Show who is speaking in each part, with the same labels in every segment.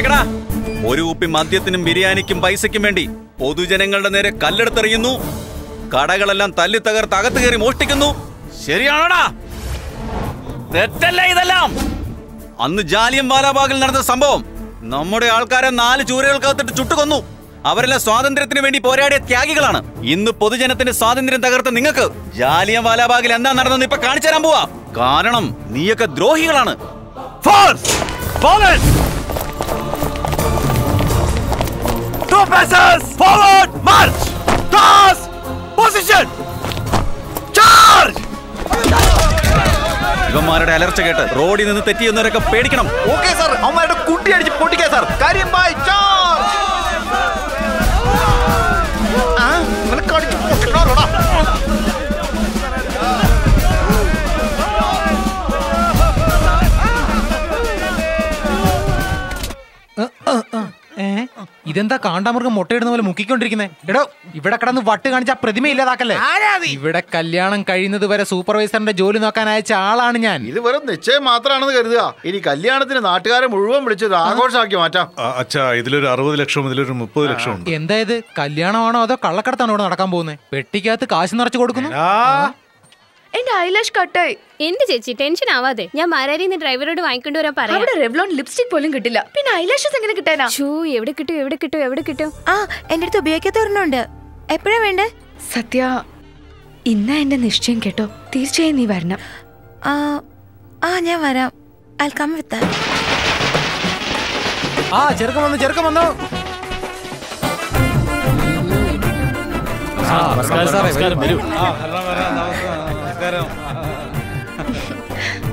Speaker 1: കേക്കടാ. ഒരു കുപ്പി മദ്യത്തിനും ബിരിയാണിക്കും പൈസയ്ക്കും വേണ്ടി പൊതുജനങ്ങളുടെ നേരെ കല്ലെടുത്തെറിയുന്നു. കടകളെല്ലാം തല്ലി തകർത്ത് അകത്ത് കയറി മോഷ്ടിക്കുന്നു. ശരിയാണോടാ? തെറ്റല്ല ഇതെല്ലാം? അന്ന് ജാലിയം വാലാബാഗിൽ നടന്ന സംഭവം. നമ്മുടെ ആൾക്കാരെ നാല് ചൂരകൾക്കകത്തിട്ട് ചുട്ടുകൊന്നു. അവരെല്ലാം സ്വാതന്ത്ര്യത്തിന് വേണ്ടി പോരാടിയ ത്യാഗികളാണ്. ഇന്ന് പൊതുജനത്തിന്റെ സ്വാതന്ത്ര്യം തകർത്ത നിങ്ങൾക്ക് ജാലിയം വാലാബാഗിൽ എന്താ നടന്നെന്ന് ഇപ്പൊ കാണിച്ചു തരാൻ പോവാ. കാരണം നീയൊക്കെ ദ്രോഹികളാണ്. Force! Forward! Two passes! Forward! March! Toss! Position! Charge! ഇവന്മാരുടെ അലർച്ച കേട്ട് റോഡിൽ നിന്ന് തെറ്റിയെന്നവരൊക്കെ പേടിക്കണം
Speaker 2: ഓക്കെ സാർ അവന്മാരുടെ കുട്ടി അടിച്ച് പൊട്ടിക്കാ സാർ കാര്യം ബൈ ചാർജ്
Speaker 3: ഇതെന്താ കാണ്ടാമൃഗം മുട്ടയിടുന്ന പോലെ മുക്കിക്കൊണ്ടിരിക്കുന്നേ? എടോ ഇവിടെ കിടന്ന് വട്ട് കാണിച്ച പ്രതിമ ഇല്ലാതാക്കല്ലേ? ഇവിടെ കല്യാണം കഴിയുന്നത് വരെ സൂപ്പർവൈസറിന്റെ ജോലി നോക്കാൻ അയച്ച ആളാണ് ഞാൻ.
Speaker 2: ഇത് വെറും നിശ്ചയം മാത്രമാണെന്ന് കരുതുക. ഇനി കല്യാണത്തിന് നാട്ടുകാരെ മുഴുവൻ വിളിച്ചത് ആഘോഷമാക്കി മാറ്റാം.
Speaker 4: അച്ഛാ ഇതിലൊരു അറുപത് ലക്ഷം ഇതിലൊരു മുപ്പത് ലക്ഷം
Speaker 3: എന്തായത് കല്യാണമാണോ അതോ കള്ളക്കടത്താണോ ഇവിടെ നടക്കാൻ പോകുന്നത് പെട്ടിക്കകത്ത് കാശ് നിറച്ചു കൊടുക്കുന്നു?
Speaker 5: എന്റെ ഐലാഷ് കട്ടായി.
Speaker 6: എന്റെ ചേച്ചി ടെൻഷൻ ആവാതെ. ഞാൻ മാരാരിന്ന് ഡ്രൈവറോട് വാങ്ങിക്കൊണ്ട് വരാൻ പറയാം.
Speaker 5: അവിടെ റെവ്ലോൺ ലിപ്സ്റ്റിക് പോലും കിട്ടില്ല. പിന്നെ ഐലാഷസ് എങ്ങനെ കിട്ടാനാ?
Speaker 6: ഷൂ എവിടെ കിട്ടും എവിടെ കിട്ടും എവിടെ കിട്ടും?
Speaker 7: ആ എന്റെ അടുത്ത് ഉപയോഗിക്കാത്ത ഒരെണ്ണമുണ്ട് എപ്പോഴാ വേണ്ടേ?
Speaker 5: സത്യ ഇന്ന എന്റെ നിശ്ചയം കേട്ടോ. തീർച്ചയായും നീ വരണം.
Speaker 7: ആ ആ ഞാൻ വരാം. ഐ കം വിത്ത്
Speaker 3: ആ ചെറുക്കം വന്നു ചെറുക്കം വന്നു.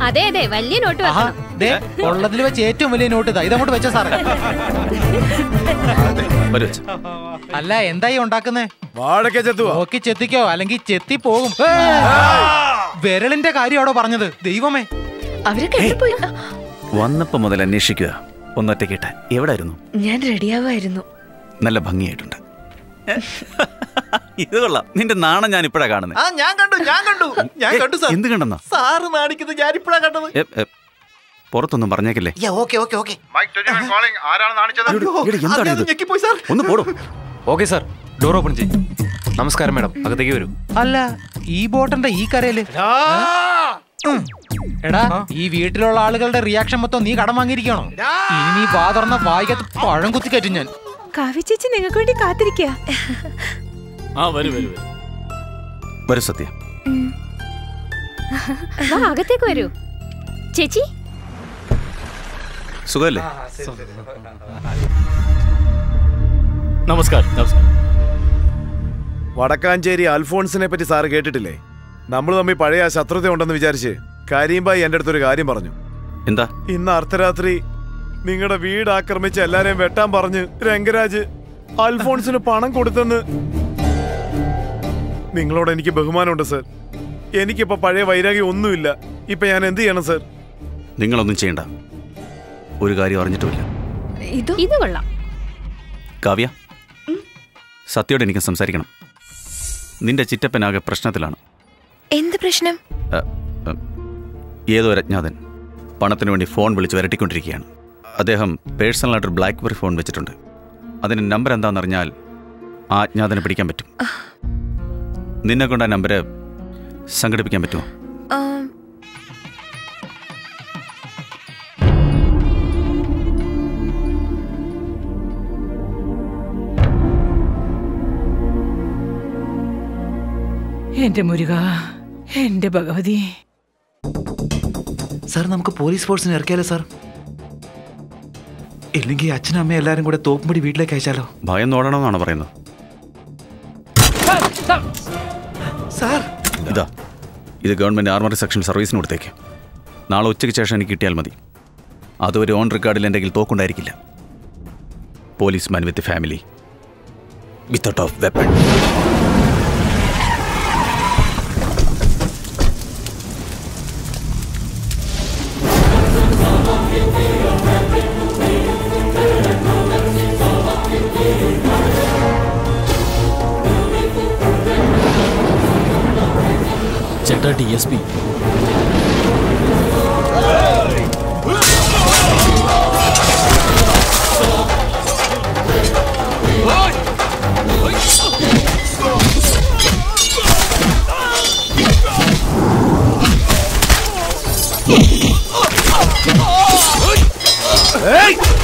Speaker 6: അതെ അതെ വലിയ നോട്ട് വെക്കണം.
Speaker 3: ദേ ഉള്ളതിൽ വെച്ച് ഏറ്റവും വലിയ നോട്ട് ഇതാ. ഇതങ്ങോട്ട് വെച്ച സാറേ. അല്ല എന്തായി ഉണ്ടാക്കുന്നേ?
Speaker 8: വാഴക്ക ചെത്തുവാ?
Speaker 3: നോക്കി ചെത്തിക്കോ അല്ലെങ്കിൽ ചെത്തി പോകും! വിരളിന്റെ കാര്യമാണോ പറഞ്ഞത്? ദൈവമേ.
Speaker 5: അവരൊക്കെ
Speaker 1: വന്നപ്പോ മുതൽ അന്വേഷിക്കുക. ഒന്നൊറ്റ കേട്ട എവിടെ
Speaker 5: ഞാൻ റെഡിയാവായിരുന്നു.
Speaker 1: നല്ല ഭംഗിയായിട്ടുണ്ട്. ഇത് കൊള്ളാം. നിന്റെ നാണം ഞാൻ ഇപ്പഴാ കാണുന്നത്
Speaker 2: ആ ഞാൻ കണ്ടു ഞാൻ കണ്ടു. ഞാൻ കണ്ടു സാർ.
Speaker 1: എന്ത് കണ്ടെന്നാ?
Speaker 2: സാറ് നാണിക്കുന്നത് ഞാൻ ഇപ്പഴാ കണ്ടത്.
Speaker 1: പുറത്തൊന്നും പറഞ്ഞേക്കില്ലേ?
Speaker 2: Okay okay okay. ആരാണ് നാണിച്ചത്?
Speaker 1: എടി, എന്താണ് ഇത്?
Speaker 2: ഞെക്കിപ്പോയി സാർ.
Speaker 1: ഒന്ന് പോടും.
Speaker 8: Okay sir. ഡോർ ഓപ്പൺ ചെയ്യും. നമസ്കാരം മേഡം. അകത്തേക്ക് വരൂ.
Speaker 3: അല്ല ഈ ബോട്ടന്റെ ഈ കരയിൽ. എടാ! ഈ വീട്ടിലുള്ള ആളുകളുടെ റിയാക്ഷൻ മൊത്തം നീ കടം വാങ്ങിയിരിക്കണോ ഇനി നീ വാ തുറന്ന വായിക്കത്ത് പഴം കുത്തി കയറ്റും ഞാൻ.
Speaker 7: കാവ്യ ചേച്ചി നിങ്ങൾക്ക് വേണ്ടി കാത്തിരിക്കുക
Speaker 9: ആ വരൂ വരൂ വരൂ.
Speaker 1: വരൂ സത്യ.
Speaker 6: വാ അകത്തേക്ക് വരൂ. ചേച്ചി?
Speaker 1: സുഖല്ലേ?
Speaker 9: നമസ്കാരം നമസ്കാരം.
Speaker 8: വടക്കാഞ്ചേരി അൽഫോൺസിനെ പറ്റി സാറ് കേട്ടിട്ടില്ലേ? നമ്മൾ തമ്മിൽ പഴയ ശത്രുത ഉണ്ടെന്ന് വിചാരിച്ച് കരീംബായി എന്റെ അടുത്തൊരു കാര്യം പറഞ്ഞു.
Speaker 1: എന്താ?
Speaker 8: ഇന്ന് അർദ്ധരാത്രി നിങ്ങളുടെ വീട് ആക്രമിച്ച് എല്ലാരെയും വെട്ടാൻ പറഞ്ഞ് രംഗരാജ് അൽഫോൺസിന് പണം കൊടുത്തെന്ന് നിങ്ങളോട് എനിക്ക് ബഹുമാനമുണ്ട് സർ. എനിക്കിപ്പോ പഴയ വൈരാഗ്യം ഒന്നുമില്ല. ഇപ്പൊ ഞാൻ എന്ത് ചെയ്യണം സർ?
Speaker 1: നിങ്ങളൊന്നും ചെയ്യണ്ട. ഒരു കാര്യം അറിഞ്ഞിട്ടുമില്ല.
Speaker 5: ഇത്?
Speaker 6: ഇത് കൊള്ളാം.
Speaker 1: കാവ്യ സത്യോട് എനിക്ക് സംസാരിക്കണം. നിന്റെ ചിറ്റപ്പനാകെ പ്രശ്നത്തിലാണ്.
Speaker 7: എന്ത് പ്രശ്നം?
Speaker 1: ഏതോ ഒരു അജ്ഞാതൻ പണത്തിന് വേണ്ടി ഫോൺ വിളിച്ച് വരട്ടിക്കൊണ്ടിരിക്കുകയാണ്. അദ്ദേഹം പേഴ്സണലായിട്ടൊരു ബ്ലാക്ക് ബെറി ഫോൺ വെച്ചിട്ടുണ്ട്. അതിന്റെ നമ്പർ എന്താണെന്നറിഞ്ഞാൽ ആ അജ്ഞാതനെ പിടിക്കാൻ പറ്റും. നിന്നെ കൊണ്ട് ആ നമ്പര് സംഘടിപ്പിക്കാൻ പറ്റുമോ?
Speaker 10: എന്റെ മുരുക എന്റെ ഭഗവതി.
Speaker 11: സാർ നമുക്ക് പോലീസ് ഫോഴ്സിന് ഇറക്കിയാലോ സാർ? ഇല്ലെങ്കിൽ അച്ഛനും അമ്മയും എല്ലാരും കൂടെ തോപ്പുംപടി വീട്ടിലേക്ക് അയച്ചാലോ?
Speaker 1: ഭയം നോടണമെന്നാണ് പറയുന്നത്? ഇതാ ഇത് ഗവൺമെന്റ് ആർമറി സെക്ഷൻ സർവീസിന് കൊടുത്തേക്ക്. നാളെ ഉച്ചയ്ക്ക് ശേഷം എനിക്ക് കിട്ടിയാൽ മതി. അതൊരു ഓൺ റെക്കോർഡിൽ എന്റെ തോക്കുണ്ടായിരിക്കില്ല. Police man with family.
Speaker 9: Without of weapon. 30
Speaker 1: SP.
Speaker 4: Hey!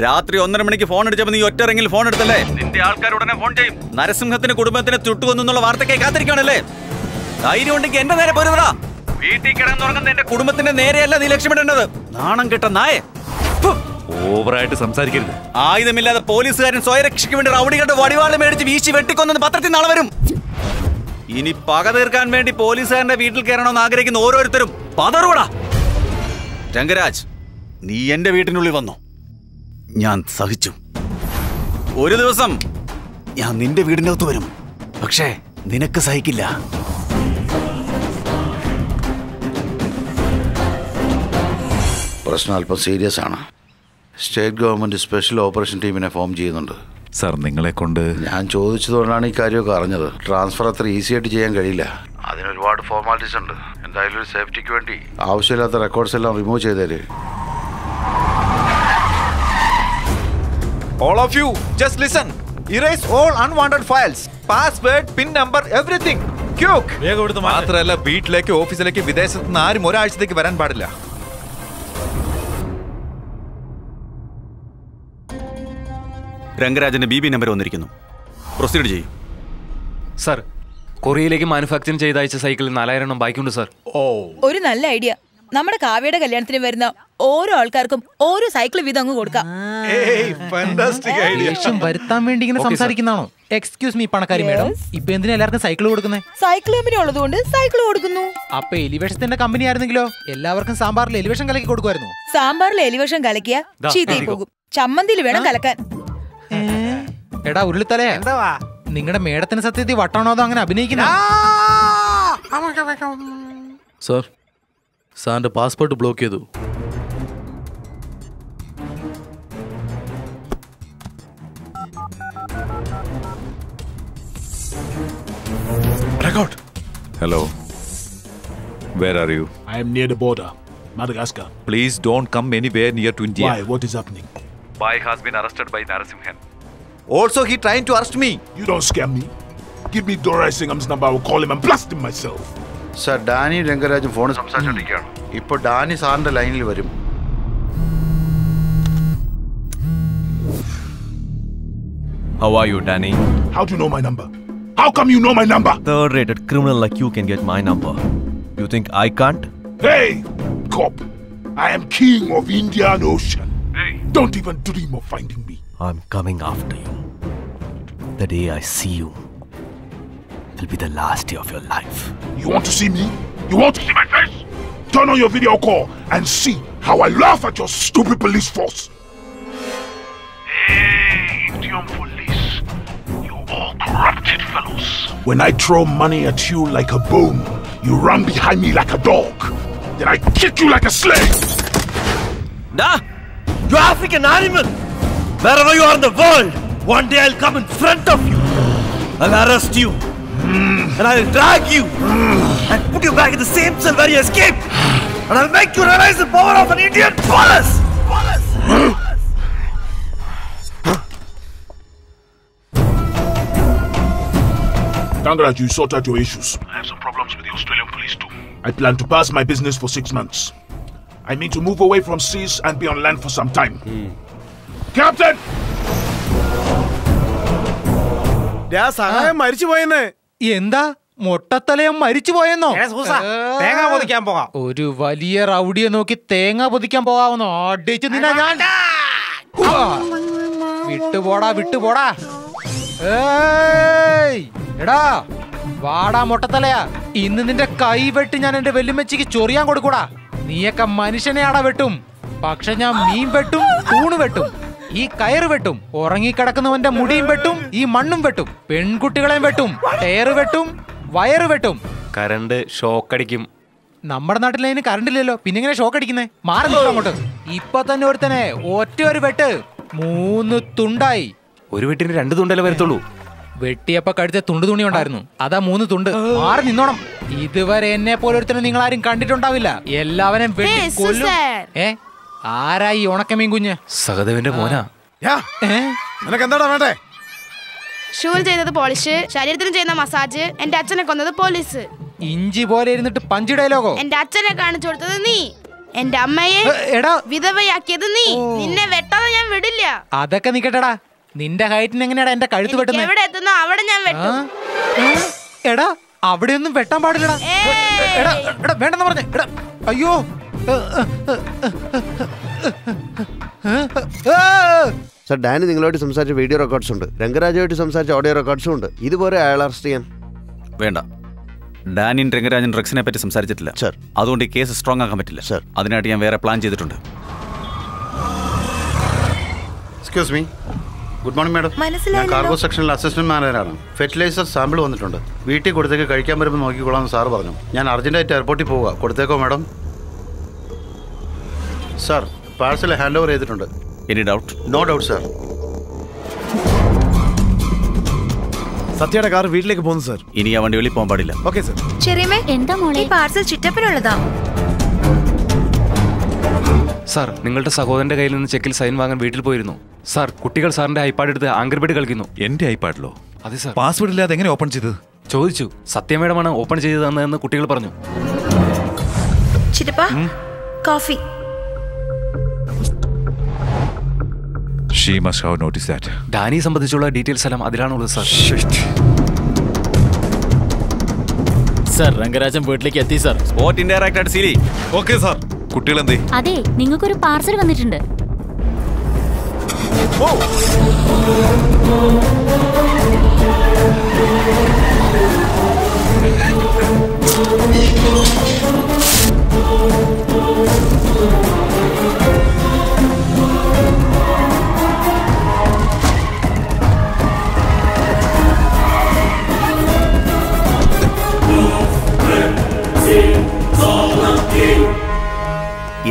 Speaker 1: രാത്രി ഒന്നര മണിക്ക് ഫോൺ അടിച്ചപ്പോ നീ ഒറ്റരങ്ങിൽ ഫോൺ എടുത്തല്ലേ? നിന്റെ ആൾക്കാർ ഉടനെ ഫോൺ ചെയ്യും. നരസിംഹത്തിന് കുടുംബത്തിന് ചുട്ടുകൊന്നുള്ള വാർത്തയ്ക്ക് കാത്തിരിക്കുകയാണല്ലേ ധൈര്യം ഉണ്ടെങ്കിൽ എന്റെ നേരെ പോരുതാ വീട്ടിൽ കിടന്നുറങ്ങുന്ന എന്റെ കുടുംബത്തിന്റെ നേരെയല്ല നീ ലക്ഷ്യമിടേണ്ടത്. നാണം കെട്ട നായ.
Speaker 4: ഓവറായിട്ട് സംസാരിക്കരുത്.
Speaker 1: ആയുധമില്ലാതെ പോലീസുകാരൻ സ്വയരക്ഷയ്ക്ക് വേണ്ടി റൗഡികളുടെ വടിവാൾ മേടിച്ച് വീശി വെട്ടിക്കൊന്നെന്ന് പത്രത്തിൽ നാളെ വരും. ഇനി പക തീർക്കാൻ വേണ്ടി പോലീസുകാരന്റെ വീട്ടിൽ കയറണമെന്ന് ആഗ്രഹിക്കുന്ന ഓരോരുത്തരും പതറുകൂടാ രംഗരാജ് നീ എന്റെ വീട്ടിനുള്ളിൽ വന്നു. ഞാൻ സഹിച്ചു. ഒരു ദിവസം ഞാൻ നിന്റെ വീടിനകത്ത് വരും. പക്ഷേ നിനക്ക് സഹിക്കില്ല.
Speaker 2: പ്രശ്നം അല്പം സീരിയസ് ആണ്. സ്റ്റേറ്റ് ഗവൺമെന്റ് സ്പെഷ്യൽ ഓപ്പറേഷൻ ടീമിനെ ഫോം ചെയ്യുന്നുണ്ട്.
Speaker 4: സാർ നിങ്ങളെ കൊണ്ട്
Speaker 2: ഞാൻ ചോദിച്ചതുകൊണ്ടാണ് ഈ കാര്യമൊക്കെ അറിഞ്ഞത്. ട്രാൻസ്ഫർ അത്ര ഈസി ആയിട്ട് ചെയ്യാൻ കഴിയില്ല. അതിന് ഒരുപാട് ഫോർമാലിറ്റീസ് ഉണ്ട്. എന്തായാലും ഒരു സേഫ്റ്റിക്ക് വേണ്ടി ആവശ്യമില്ലാത്ത റെക്കോർഡ്സ് എല്ലാം റിമൂവ് ചെയ്തേര്.
Speaker 12: All of you, just listen. Erase all unwanted files. Password, pin number, everything. Quick. മാത്രമല്ല വീട്ടിലേക്ക് ഓഫീസിലേക്ക് വിദേശത്ത് നിന്ന് ആരും ഒരാഴ്ചത്തേക്ക് വരാൻ പാടില്ല
Speaker 1: രംഗരാജന്റെ ബി ബി നമ്പർ വന്നിരിക്കുന്നു പ്രൊസീഡ് ചെയ്യും
Speaker 13: സർ കൊറിയയിലേക്ക് മാനുഫാക്ചറിംഗ് ചെയ്ത് അയച്ച സൈക്കിളിൽ നാലായിരം എണ്ണം ബാക്കിയുണ്ട് സർ
Speaker 14: ഓ ഒരു നല്ല ഐഡിയ നമ്മുടെ കാവ്യയുടെ കല്യാണത്തിന് വരുന്ന ഓരോ ആൾക്കാർക്കും ഓരോ സൈക്കിൾ വീതം അങ്ങ് കൊടുക്കാം.
Speaker 3: വരുത്താൻ വേണ്ടി ഇങ്ങനെ. സംസാരിക്കുന്നതാണോ? എക്സ്ക്യൂസ് മീ പണക്കാരി മേഡം ഇപ്പൊ എന്തിനാ എല്ലാവർക്കും സൈക്കിൾ കൊടുക്കുന്നത്
Speaker 14: സൈക്കിൾ കമ്പനി ഉള്ളതുകൊണ്ട് സൈക്കിൾ കൊടുക്കുന്നു.
Speaker 3: അപ്പൊ എലിവേഷത്തിന്റെ കമ്പനി ആയിരുന്നെങ്കിലോ? എല്ലാവർക്കും സാമ്പാറിൽ എലിവേഷൻ കലക്കി കൊടുക്കുമായിരുന്നു.
Speaker 14: സാമ്പാറിൽ എലിവേഷൻ കലക്കിയ
Speaker 3: ചീത്തയിൽ
Speaker 14: പോകും. ചമ്മന്തിയിൽ വേണം കലക്കാൻ.
Speaker 3: എടാ ഉരുളിത്തലേ. നിങ്ങളുടെ മേഡത്തിന് സത്യത്തിൽ വട്ടാണോ അതോ അങ്ങനെ അഭിനയിക്കുന്ന?
Speaker 15: സാർ സാറിന്റെ പാസ്പോർട്ട് ബ്ലോക്ക് ചെയ്തു
Speaker 4: Record. Hello. Where are you?
Speaker 16: I am near the border, Madagascar.
Speaker 4: Please don't come anywhere near to India.
Speaker 16: Why? What is happening?
Speaker 4: Bai has been arrested by Narasimhan.
Speaker 12: Also, he trying to arrest me.
Speaker 16: You don't scare me. Give me Dora Singham's number. I will call him and blast him myself.
Speaker 2: സർ Dani രംഗരാജും ഫോണിൽ സംസാരിച്ചോണ്ടിരിക്കുകയാണ് ഇപ്പൊ Dani സാറിന്റെ ലൈനിൽ വരും
Speaker 17: How are you, Danny?
Speaker 16: How do you know my number? How come you know my number?
Speaker 17: Third rated criminal like you can get my number. You think I can't?
Speaker 16: Hey, cop! I am king of Indian Ocean. Hey. Don't even dream of finding me.
Speaker 17: I'm coming after you. The day I see you will be the last day of your life.
Speaker 16: You want to see me? You want to see my face? Turn on your video call and see how I laugh at your stupid police force. Hey, Indian police. You all corrupted fellows. When I throw money at you like a bone, you run behind me like a dog. Then I kick you like a slave.
Speaker 17: Nah, You African animal! Wherever you are in the world, one day I'll come in front of you. I'll arrest you. And I'll drag you. And put you back in the same cell where you escaped. And I'll make you realize the power of an Indian police!
Speaker 16: Tangraj, you sort out your issues. I have some problems with the Australian police too. I plan to pass my business for six months. I mean to move away from seas and be on land for some time. Captain!
Speaker 8: ദാ സഹായം മരിച്ചു പോയെന്ന്
Speaker 3: എന്താ മൊട്ടത്തലയം മരിച്ചു പോയെന്നോ?
Speaker 8: തേങ്ങ പൊതിക്കാൻ പോകാം.
Speaker 3: ഒരു വലിയ റൗഡിയെ നോക്കി തേങ്ങ പൊതിക്കാൻ പോകാമെന്നോ? അടിച്ചു നിന്ന ഞാൻ. വിട്ടുപോടാ വിട്ടുപോടാ. എടാ വാടാ മൊട്ടത്തലയാ. ഇന്ന് നിന്റെ കൈ വെട്ടി ഞാൻ എന്റെ വെല്ലുമ്മച്ചിക്ക് ചൊറിയാൻ കൊടുക്കൂടാ. നീയൊക്കെ മനുഷ്യനെയാടാ വെട്ടും. പക്ഷെ ഞാൻ മീൻ വെട്ടും തൂണ് വെട്ടും. ഈ കയറ് വെട്ടും. ഉറങ്ങിക്കിടക്കുന്നവന്റെ മുടിയും വെട്ടും ഈ മണ്ണും വെട്ടും. പെൺകുട്ടികളെയും വെട്ടും ടയറ് വെട്ടും വയറ് വെട്ടും.
Speaker 13: കറണ്ട് ഷോക്കടിക്കും.
Speaker 3: നമ്മുടെ നാട്ടിൽ അതിന് കറണ്ട് ഇല്ലല്ലോ പിന്നെ ഇങ്ങനെ ഷോക്ക് അടിക്കുന്നേ മാറി അങ്ങോട്ട്. ഇപ്പൊ തന്നെ ഒരുത്തനെ ഒറ്റ ഒരു വെട്ട് മൂന്ന് തുണ്ടായി.
Speaker 13: ഒരു വെട്ടിന് രണ്ട് തുണ്ടല്ലേ വരത്തുള്ളൂ?
Speaker 3: വെട്ടിയപ്പോ കഴുത്ത തുണ്ട് തുണി ഉണ്ടായിരുന്നു. അതാ മൂന്ന് തുണ്ട്. മാറി നിന്നോണം. ഇതുവരെ എന്നെ പോലെ ഒരുത്തനെ നിങ്ങൾ ആരും കണ്ടിട്ടുണ്ടാവില്ല. എല്ലാവരും വെട്ടി കൊല്ലും. ഏ? ആരായി ഉണക്കമീൻ കുഞ്ഞ്?
Speaker 13: സഹദേവന്റെ മോനാ.
Speaker 8: നിനക്ക് എന്താടാ വേണ്ടേ?
Speaker 18: ഷൂൽ ചെയ്യുന്നത് പോളിഷ് ശരീരത്തിന് ചെയ്യുന്ന മസാജ് എന്റെ അച്ഛനെ കൊന്നത് പോലീസ്.
Speaker 3: ഇഞ്ചി പോലെ ഇരുന്നിട്ട് പഞ്ച് ഡയലോഗോ?
Speaker 18: എന്റെ അച്ഛനെ കാണിച്ചു കൊടുത്തത് നീ. എന്റെ അമ്മയെ
Speaker 3: എടാ.
Speaker 18: വിധവയാക്കിയത് നീ. നിന്നെ വെട്ടാതെ ഞാൻ വിടില്ല.
Speaker 3: അതൊക്കെ നിക്കട്ടെടാ നിന്റെ ഹൈറ്റിന് എങ്ങനെയാടാ എന്റെ കഴുത്ത് വെട്ടുന്നത്
Speaker 18: എവിടെ എത്തുന്നോ അവിടെ ഞാൻ വെട്ടും.
Speaker 3: എടാ അവിടെ ഒന്നും വെട്ടാൻ പാടില്ലടാ. എടാ എടാ വേണ്ടെന്ന് പറഞ്ഞേ. എടാ അയ്യോ.
Speaker 19: സർ ഡാനി നിങ്ങളോട് സംസാരിച്ച വീഡിയോ റെക്കോർഡ്സ് ഉണ്ട്. രംഗരാജുമായിട്ട് സംസാരിച്ച ഓഡിയോ റെക്കോർഡ്സും ഉണ്ട്. ഇതുപോലെ അയാൾ അറസ്റ്റ് ചെയ്യാൻ.
Speaker 1: വേണ്ട. ഡാനിൻ രംഗരാജൻ ഡ്രഗ്സിനെ പറ്റി സംസാരിച്ചിട്ടില്ല.
Speaker 19: സർ.
Speaker 1: അതുകൊണ്ട് ഈ കേസ് സ്ട്രോങ് ആക്കാൻ പറ്റില്ല.
Speaker 19: സർ.
Speaker 1: അതിനായിട്ട് ഞാൻ വേറെ പ്ലാൻ ചെയ്തിട്ടുണ്ട്.
Speaker 2: Excuse me good morning madam ഞാൻ കാർഗോ സെക്ഷനിലെ അസിസ്റ്റന്റ് മാനേജറാണ് ഫെർട്ടിലൈസർ സാമ്പിൾ വന്നിട്ടുണ്ട്. വീട്ടിൽ കൊടുത്തേക്ക് കഴിക്കാൻ വരുമ്പോൾ നോക്കിക്കോളാം സാർ പറഞ്ഞു. ഞാൻ അർജന്റായിട്ട് എയർപോർട്ടിൽ പോവുക. കൊടുത്തേക്കോ madam sir parcel hand over ചെയ്തിട്ടുണ്ട്.
Speaker 1: Any doubt
Speaker 2: no doubt sir
Speaker 8: സത്യയുടെ car വീട്ടിലേക്ക് പോകുന്നു സാർ
Speaker 1: ഇനി ആ വണ്ടി വെളിയിൽ പോകാൻ പാടില്ല.
Speaker 8: ഓക്കെ സർ
Speaker 7: ചെറിയമേ എന്താ മോളെ? ഈ പാർസൽ ചിറ്റപ്പനുള്ളതാ.
Speaker 13: സാർ നിങ്ങളുടെ സഹോദരന്റെ കയ്യിൽ നിന്ന് ചെക്കിൽ സൈൻ വാങ്ങാൻ വീട്ടിൽ പോയിരുന്നു. സാർ കുട്ടികൾ സാറിന്റെ ഐപാഡ് എടുത്ത് ആംഗർബേഡ് കളിക്കുന്നു.
Speaker 4: എന്റെ ഐപാഡിലോ?
Speaker 13: അതെ സാർ
Speaker 4: പാസ്വേഡ് ഇല്ലാതെ എങ്ങനെ ഓപ്പൺ ചെയ്തത്?
Speaker 13: ചോദിച്ചു. സത്യമേടമാണ് ഓപ്പൺ ചെയ്തതെന്ന് കുട്ടികൾ പറഞ്ഞു.
Speaker 7: ചിറ്റപ്പ coffee.
Speaker 4: She must have notice that
Speaker 13: ഡാനിയെ സംബന്ധിച്ചുള്ള ഡീറ്റെയിൽസ് എല്ലാം അതിലാണുള്ളത് സാർ
Speaker 9: സാർ രംഗരാജൻ വീട്ടിലേക്ക് എത്തി സാർ
Speaker 1: സ്പോട്ട് ഇൻഡയറക്റ്റ് ആയിട്ട് സീലി
Speaker 4: ഓക്കെ സാർ കുട്ടികൾ എന്തേ
Speaker 20: അതെ നിങ്ങൾക്ക് ഒരു പാർസൽ വന്നിട്ടുണ്ട്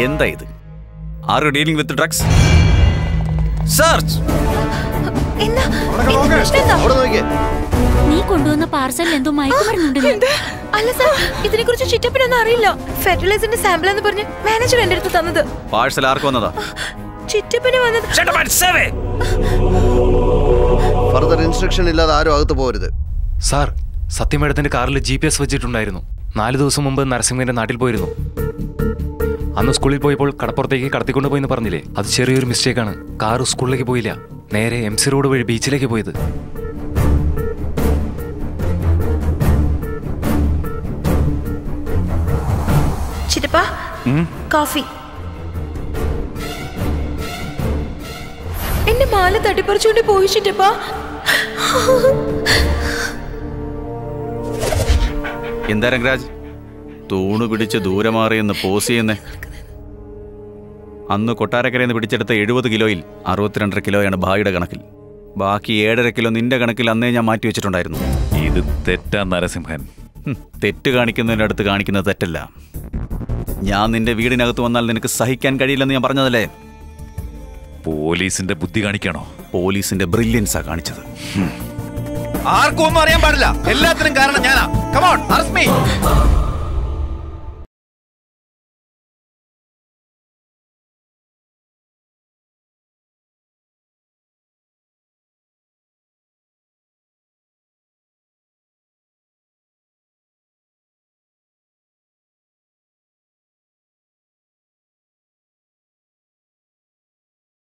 Speaker 1: എന്താ ഇത്? Are you
Speaker 7: dealing with drugs? Search!
Speaker 20: നീ കൊണ്ടുവന്ന പാർസലിൽ എന്തോ മയക്കുമരുന്നുണ്ട്
Speaker 7: അല്ല സാർ ഇതിനെ കുറിച്ച് ചിറ്റപ്പിനൊന്നും അറിയില്ല. ഫെർട്ടിലൈസറിന്റെ സാമ്പിൾ എന്ന് പറഞ്ഞ് മാനേജർ എന്റെ അടുത്ത് തന്നത്.
Speaker 1: പാഴ്സൽ ആർക്ക് വന്നതാ?
Speaker 7: ചിറ്റപ്പിന് വന്നത്
Speaker 19: ഫർദർ ഇൻസ്ട്രക്ഷൻ ഇല്ലാതെ ആരും അകത്ത് പോകരുത്.
Speaker 13: സാർ സത്യമേടത്തിന്റെ കാറിൽ ജി പി എസ് വെച്ചിട്ടുണ്ടായിരുന്നു. നാല് ദിവസം മുമ്പ് നരസിംഹന്റെ നാട്ടിൽ പോയിരുന്നു. അന്ന് സ്കൂളിൽ പോയപ്പോൾ കടപ്പുറത്തേക്ക് കടത്തിക്കൊണ്ട് പോയെന്ന് പറഞ്ഞില്ലേ? അത് ചെറിയൊരു മിസ്റ്റേക്കാണ് കാർ സ്കൂളിലേക്ക് പോയില്ല. നേരെ എം സി റോഡ് വഴി ബീച്ചിലേക്ക് പോയത്.
Speaker 7: കോഫി എന്റെ മാല തട്ടിപ്പറിച്ചുകൊണ്ട് പോയി ചിറ്റപ്പ.
Speaker 1: എന്താ രംഗരാജ്? തൂണ് പിടിച്ച് ദൂരെ മാറിയെന്ന് പോസ് ചെയ്യുന്നേ. അന്ന് കൊട്ടാരക്കരയിൽ നിന്ന് പിടിച്ചെടുത്ത എഴുപത് കിലോയിൽ അറുപത്തിരണ്ടര കിലോയാണ് ഭായിയുടെ കണക്കിൽ. ബാക്കി ഏഴര കിലോ നിന്റെ കണക്കിൽ അന്നേ ഞാൻ മാറ്റി വെച്ചിട്ടുണ്ടായിരുന്നു.
Speaker 4: ഇത് തെറ്റാ നരസിംഹൻ.
Speaker 1: തെറ്റ് കാണിക്കുന്നതിന്റെ അടുത്ത് കാണിക്കുന്നത് തെറ്റല്ല. ഞാൻ നിന്റെ വീടിനകത്ത് വന്നാൽ നിനക്ക് സഹിക്കാൻ കഴിയില്ലെന്ന് ഞാൻ പറഞ്ഞതല്ലേ?
Speaker 4: പോലീസിന്റെ ബുദ്ധി കാണിക്കണോ?
Speaker 1: പോലീസിന്റെ ബ്രില്യൻസാ കാണിച്ചത്.
Speaker 12: ആർക്കും ഒന്നും അറിയാൻ പാടില്ല. എല്ലാത്തിനും കാരണം ഞാനാ. Come on arrest me